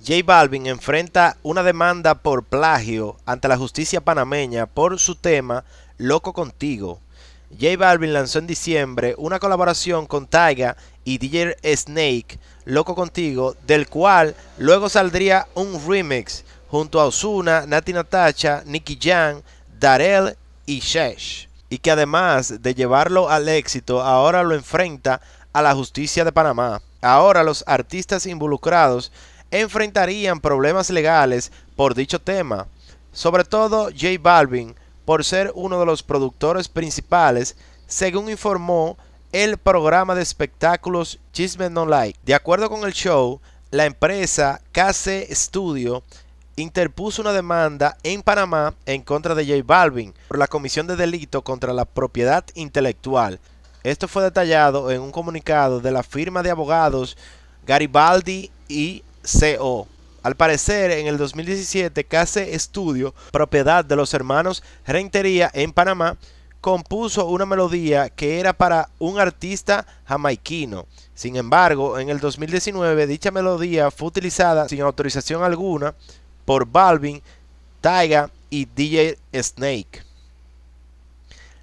J Balvin enfrenta una demanda por plagio ante la justicia panameña por su tema Loco Contigo. J Balvin lanzó en diciembre una colaboración con Taiga y DJ Snake, Loco Contigo, del cual luego saldría un remix junto a Osuna, Nati Natacha, Nicky Jam, Darel y Shesh. Y que además de llevarlo al éxito, ahora lo enfrenta a la justicia de Panamá. Ahora los artistas involucrados enfrentarían problemas legales por dicho tema, sobre todo J Balvin por ser uno de los productores principales, según informó el programa de espectáculos Chisme No Like. De acuerdo con el show, la empresa KC Studio interpuso una demanda en Panamá en contra de J Balvin por la comisión de delito contra la propiedad intelectual. Esto fue detallado en un comunicado de la firma de abogados Garibaldi y CO. Al parecer, en el 2017, Case Studio, propiedad de los hermanos Rentería en Panamá, compuso una melodía que era para un artista jamaiquino. Sin embargo, en el 2019 dicha melodía fue utilizada sin autorización alguna por Balvin, Taiga y DJ Snake.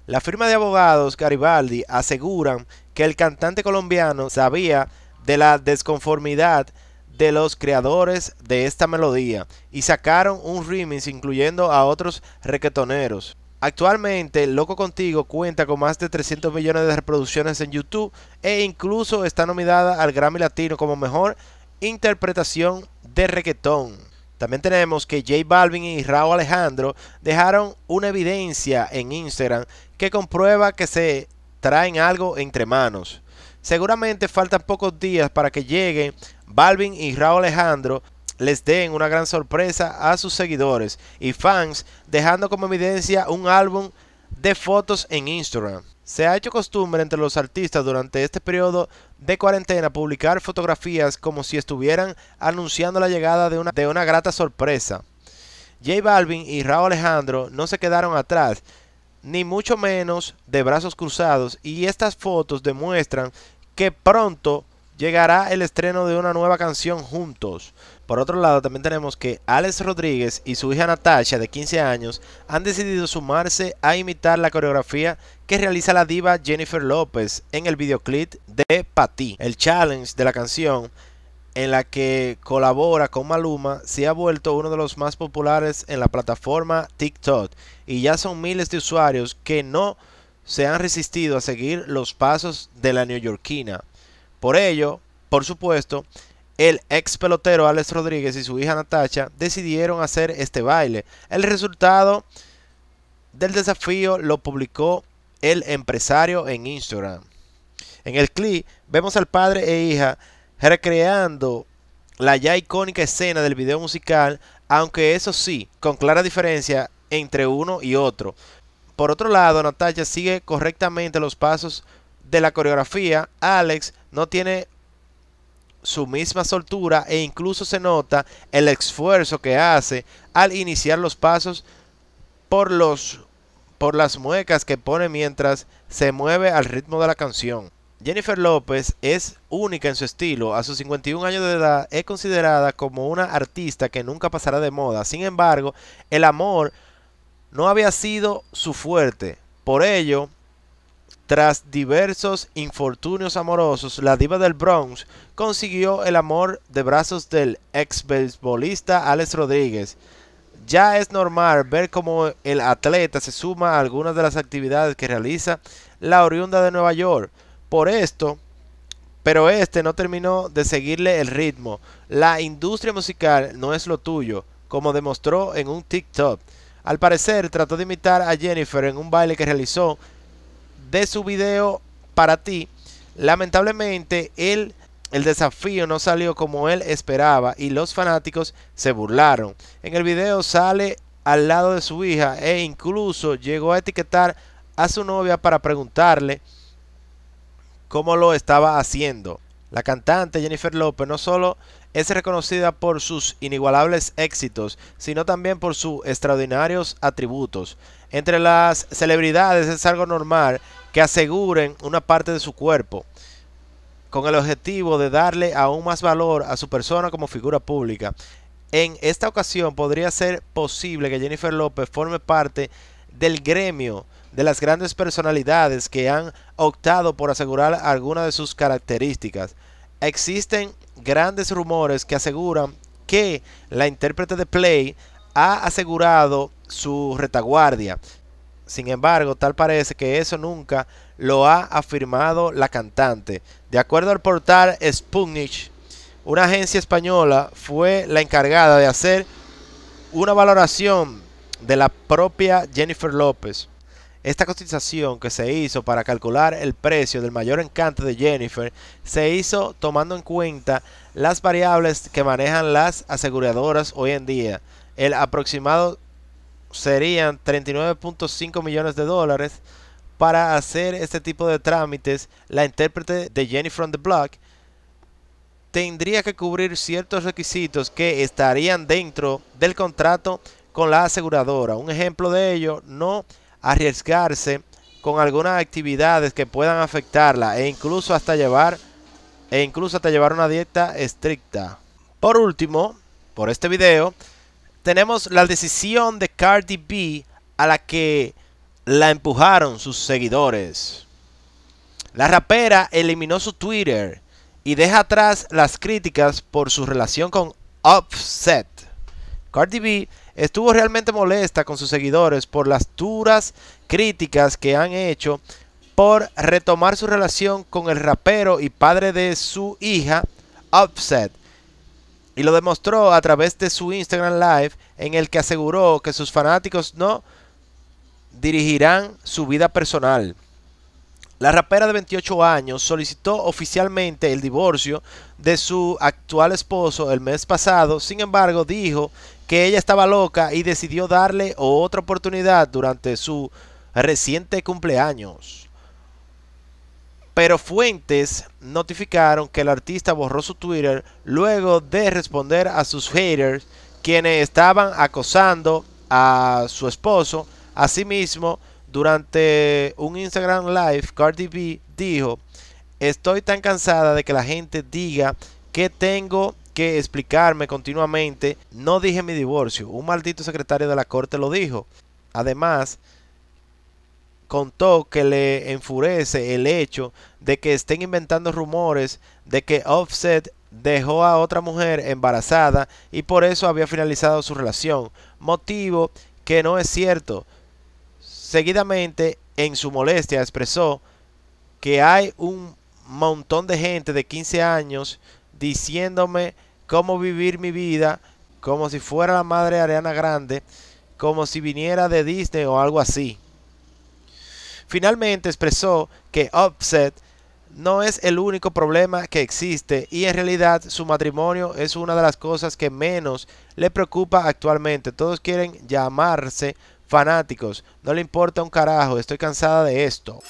La firma de abogados Garibaldi aseguran que el cantante colombiano sabía de la desconformidad de los creadores de esta melodía y sacaron un remix incluyendo a otros requetoneros. Actualmente, Loco Contigo cuenta con más de 300 millones de reproducciones en YouTube e incluso está nominada al Grammy Latino como mejor interpretación de reggaetón. También tenemos que J Balvin y Raúl Alejandro dejaron una evidencia en Instagram que comprueba que se traen algo entre manos. Seguramente faltan pocos días para que lleguen Balvin y Raúl Alejandro les den una gran sorpresa a sus seguidores y fans, dejando como evidencia un álbum de fotos en Instagram. Se ha hecho costumbre entre los artistas durante este periodo de cuarentena publicar fotografías como si estuvieran anunciando la llegada de una, de una grata sorpresa. J Balvin y Raúl Alejandro no se quedaron atrás, ni mucho menos de brazos cruzados, y estas fotos demuestran que pronto llegará el estreno de una nueva canción juntos. Por otro lado, también tenemos que Alex Rodríguez y su hija Natasha, de 15 años, han decidido sumarse a imitar la coreografía que realiza la diva Jennifer López en el videoclip de Pati. El challenge de la canción en la que colabora con Maluma se ha vuelto uno de los más populares en la plataforma TikTok y ya son miles de usuarios que no se han resistido a seguir los pasos de la neoyorquina. Por ello, por supuesto, el ex pelotero Alex Rodríguez y su hija Natacha decidieron hacer este baile. El resultado del desafío lo publicó el empresario en Instagram. En el clip vemos al padre e hija recreando la ya icónica escena del video musical, aunque eso sí, con clara diferencia entre uno y otro. Por otro lado, Natacha sigue correctamente los pasos de la coreografía, Alex no tiene su misma soltura e incluso se nota el esfuerzo que hace al iniciar los pasos por los por las muecas que pone mientras se mueve al ritmo de la canción. Jennifer López es única en su estilo. A sus 51 años de edad es considerada como una artista que nunca pasará de moda. Sin embargo, el amor no había sido su fuerte. Por ello, tras diversos infortunios amorosos, la diva del Bronx consiguió el amor de brazos del ex beisbolista Alex Rodríguez. Ya es normal ver cómo el atleta se suma a algunas de las actividades que realiza la oriunda de Nueva York. Por esto, pero este no terminó de seguirle el ritmo. La industria musical no es lo tuyo, como demostró en un TikTok. Al parecer trató de imitar a Jennifer en un baile que realizó de su video para ti. Lamentablemente, el desafío no salió como él esperaba y los fanáticos se burlaron. En el video sale al lado de su hija e incluso llegó a etiquetar a su novia para preguntarle cómo lo estaba haciendo. La cantante Jennifer López no solo es reconocida por sus inigualables éxitos, sino también por sus extraordinarios atributos. Entre las celebridades es algo normal que aseguren una parte de su cuerpo. con el objetivo de darle aún más valor a su persona como figura pública. En esta ocasión podría ser posible que Jennifer López forme parte del gremio de las grandes personalidades que han optado por asegurar algunas de sus características. Existen grandes rumores que aseguran que la intérprete de Play ha asegurado su retaguardia. Sin embargo, tal parece que eso nunca lo ha afirmado la cantante. De acuerdo al portal Sputnik, una agencia española fue la encargada de hacer una valoración de la propia Jennifer López. Esta cotización que se hizo para calcular el precio del mayor encanto de Jennifer se hizo tomando en cuenta las variables que manejan las aseguradoras hoy en día. El aproximado serían 39.5 millones de dólares para hacer este tipo de trámites. La intérprete de Jennifer from the Block tendría que cubrir ciertos requisitos que estarían dentro del contrato con la aseguradora. Un ejemplo de ello, no arriesgarse con algunas actividades que puedan afectarla e incluso hasta llevar e incluso hasta llevar una dieta estricta. Por último, por este video, tenemos la decisión de Cardi B a la que la empujaron sus seguidores. La rapera eliminó su Twitter y deja atrás las críticas por su relación con Offset. Cardi B estuvo realmente molesta con sus seguidores por las duras críticas que han hecho por retomar su relación con el rapero y padre de su hija, Offset. Y lo demostró a través de su Instagram Live en el que aseguró que sus fanáticos no dirigirán su vida personal. La rapera de 28 años solicitó oficialmente el divorcio de su actual esposo el mes pasado, sin embargo dijo que ella estaba loca y decidió darle otra oportunidad durante su reciente cumpleaños. Pero fuentes notificaron que el artista borró su Twitter luego de responder a sus haters quienes estaban acosando a su esposo. Asimismo, durante un Instagram Live, Cardi B dijo, estoy tan cansada de que la gente diga que tengo que explicarme continuamente. No dije mi divorcio, un maldito secretario de la corte lo dijo. Además, contó que le enfurece el hecho de que estén inventando rumores de que Offset dejó a otra mujer embarazada y por eso había finalizado su relación, motivo que no es cierto. Seguidamente, en su molestia, expresó que hay un montón de gente de 15 años diciéndome cómo vivir mi vida como si fuera la madre Ariana Grande, como si viniera de Disney o algo así. Finalmente expresó que Upset no es el único problema que existe y en realidad su matrimonio es una de las cosas que menos le preocupa actualmente. Todos quieren llamarse fanáticos. No le importa un carajo, estoy cansada de esto.